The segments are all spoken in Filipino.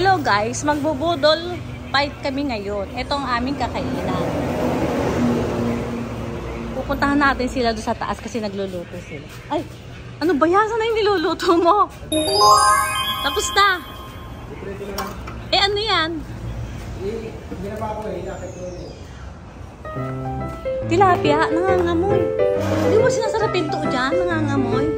Hello guys, magbubudol fight kami ngayon. Ito aming kakainan. Pupuntahan natin sila doon sa taas kasi nagluluto sila. Ay, ano ba yan? Sana yung niluluto mo? Tapos na. Eh ano yan? Tilapia, nangangamoy. Hindi mo sinasarapin to dyan, nangangamoy.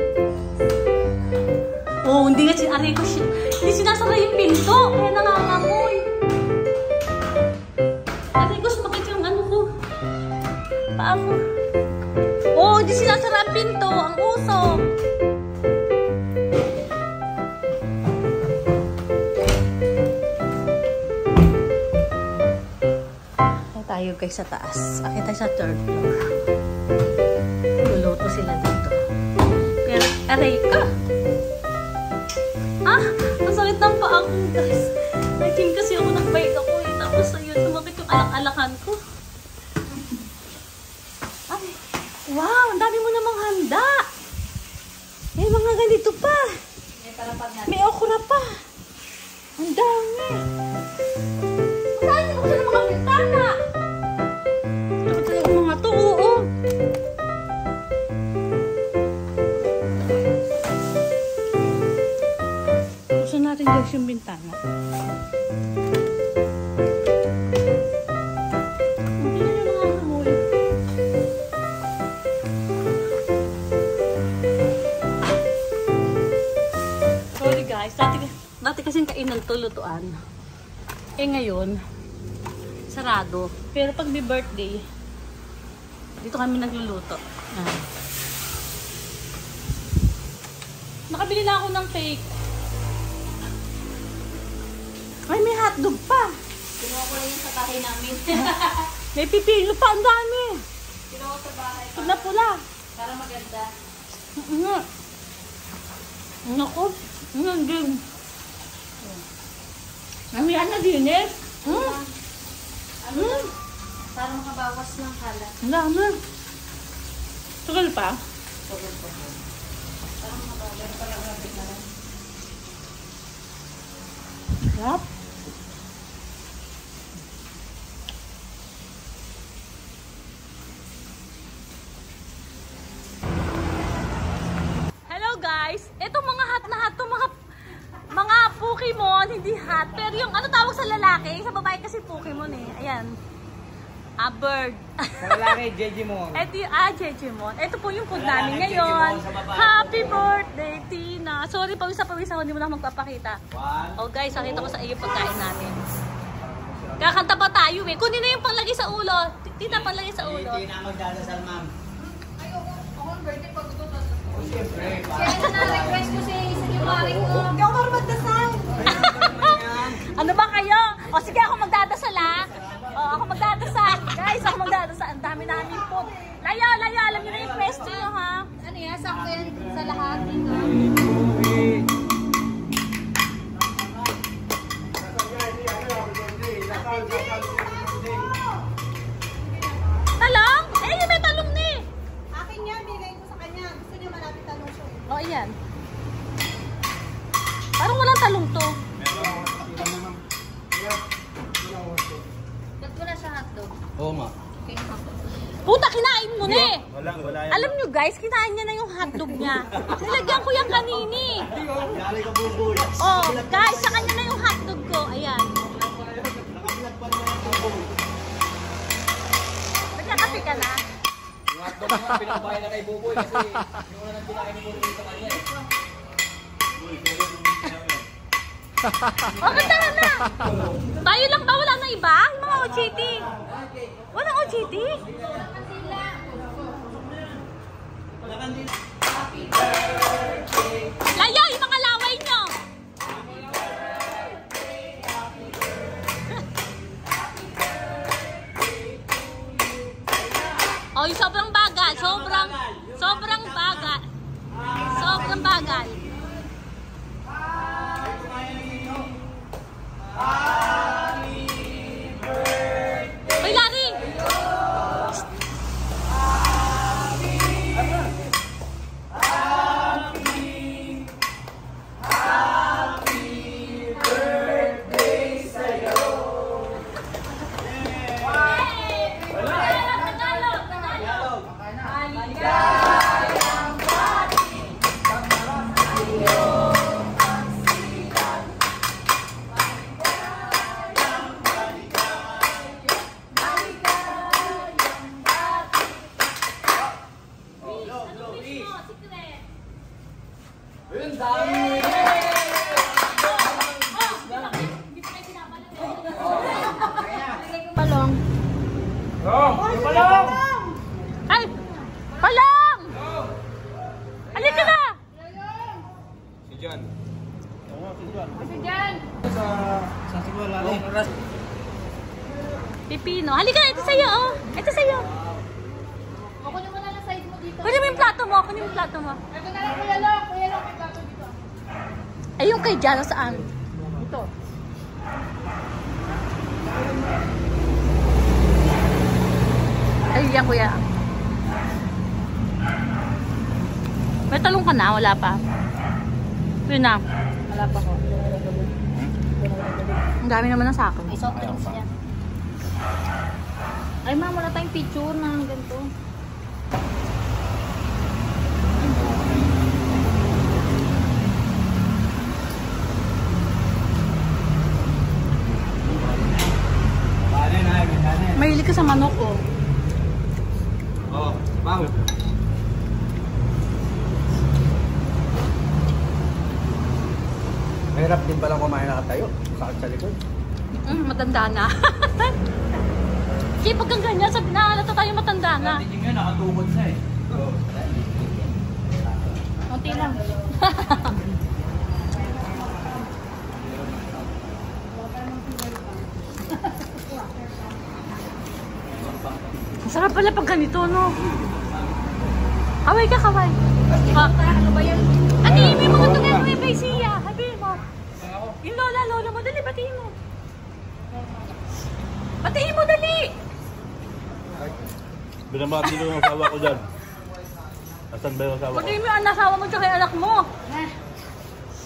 Ay tayo guys sa taas. Akit tayo sa third floor. Luluto sila dito. Pero, aray ka! Dati, kasing kainan to lutuan. Eh ngayon, sarado. Pero pag may birthday, dito kami nagluluto. Ah. Nakabili na ako ng cake. Ay, may hotdog pa. Kinuha ko lang yung sa bahay namin. May pipino pa, ang dami. Kinuha sa bahay Pula-pula. para maganda. Nga. Naku. Nga din. Namihan na din eh. Hmm. Ano Hmm. Para makabawas ng kalat. Ang dami. Tagal pa. Tugod ko. Para makabawas. Para malapit na lang. Sarap. Hello guys! Itong mga hot na hot, itong mga mga Pokemon, hindi hot. Pero yung ano tawag sa lalaki, sa babae kasi Pokemon eh. Ayan. A bird. Sa lalaki, JJ mo. Ito yung ah, Jejimon. Ito po yung food namin ngayon. Happy birthday, Tina! Sorry, pawis na pawis ako, hindi mo ako magpapakita. One. Oh guys, nakita ko sa iyo pagkain natin. Kakanta pa tayo eh. Kunin na yung panglagay sa ulo. Tita, panglagay sa ulo. Hindi na magdadasal, ma'am. Oo, hotdog. Puta, kinain mo na eh. Wala, wala yan. Alam nyo guys, kinain niya na yung hotdog niya. Nilagyan ko yung kanini. Dali ka bubul. Oh, guys, sa kanya na yung hotdog ko. Ayan. Nagkakape ka na? Yung hotdog nga, pinabay na kay Buboy kasi yung una nang kinain ni Buboy sa kanya eh. O, kanta ka na. Tayo lang ba? Wala na iba? Mga OJT. Walang OJT? Layo, Palong! Ay! Palang! Halika na! Si John. Pipino. Halika na, ito sa'yo, oh. Ito sa'yo. Ako naman na lang size mo dito. Kunin mo yung plato mo, kunin mo yung plato mo. Ito na lang, kuya lang. Kuya lang, may plato dito. Ay, yung kay Jana saan? Ito. Yan kuya. May talong ka na, wala pa. Yun na. Wala pa ko. Ang dami naman ng sako. May soft drinks niya. Ay ma'am, wala tayong picture na ganito. Mahilig ka sa manok, oh. Oh, bang. Mahirap din palang kumain nakatayo. Sakit sa likod. Mm, matanda na. Kasi pag kang ganyan, sabi na, halata tayo matanda na. Hindi nga, nakatubod siya eh. Kunti lang. Masarap pala pag ganito, no? Kaway ka, kaway. Ah, Ano ba yan? Ano yung may mga tungan mo yung siya? Sabihin mo. Yung lola, lola mo, dali, batiin mo. Batiin mo, dali! Binamati ko yung asawa ko dyan. Asan ba yung asawa ko? Batiin mo yung asawa mo tsaka yung anak mo.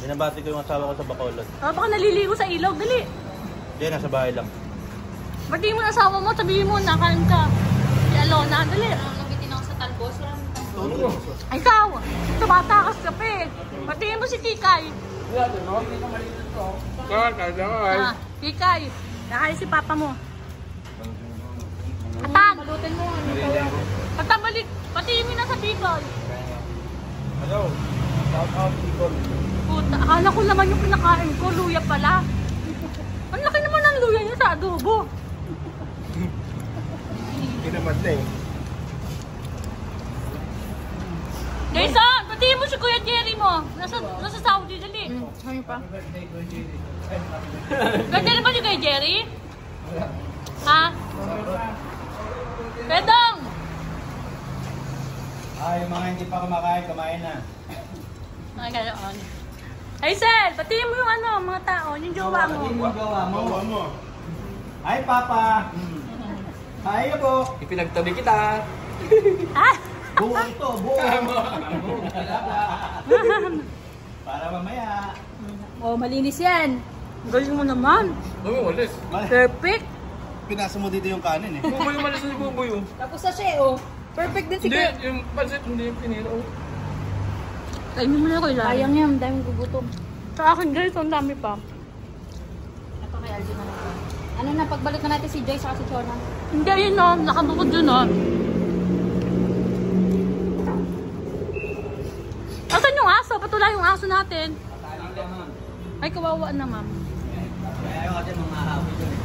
Binabati ko yung asawa ko sa Bacolod. Ah, baka naliligo sa ilog, dali. Hindi, nasa bahay lang. Batiin mo yung asawa mo, sabihin mo, nakain ka. Si Alona, dali. Nabitin ako sa talbos. Ikaw, tumatakas ka pa eh. Batiin mo si Kikay. Ah, Kikay, nakain si papa mo. Atan, Malutin mo. Ano atan balik. Batiin mo na sa Bicol. Hello. Shout out. Puta, akala ko naman yung pinakain ko, luya pala. Ang laki naman ng luya niya sa adobo. Kinamate. Jason, batiin mo si Kuya Jerry mo. Nasa, nasa Saudi, dali. Ano pa? Ganda ba ni Kuya Jerry? Ha? Pedong! Ay, mga hindi pa kumakain, kumain na. Ay, ganoon. Hazel, batiin mo yung ano, mga tao, yung jowa mo. Yung gawa mo. Bawa mo. Hi, Papa. Hi, po. Ipinagtabi kita. Ha? Buo ito, buo. Para mamaya. Oh, malinis yan. Galing mo naman. Uy, walis. Perfect. Pinasa mo dito yung kanin eh. Buboy malis ni Buboy oh. Tapos sa siya, oh. Perfect din si Hindi, yung pansit hindi yung pinira oh. Kainin mo na ko ilan. Sayang yan, daming gugutom. Sa akin, guys, ang dami pa. Ito kay Alvin na lang. Ano na, pagbalik na natin si Joy sa si Chona. Hindi, yun o. Nakabukod yun o. Wala yung aso natin. Ay, kawawa na, ma'am. Ayaw natin mga hapon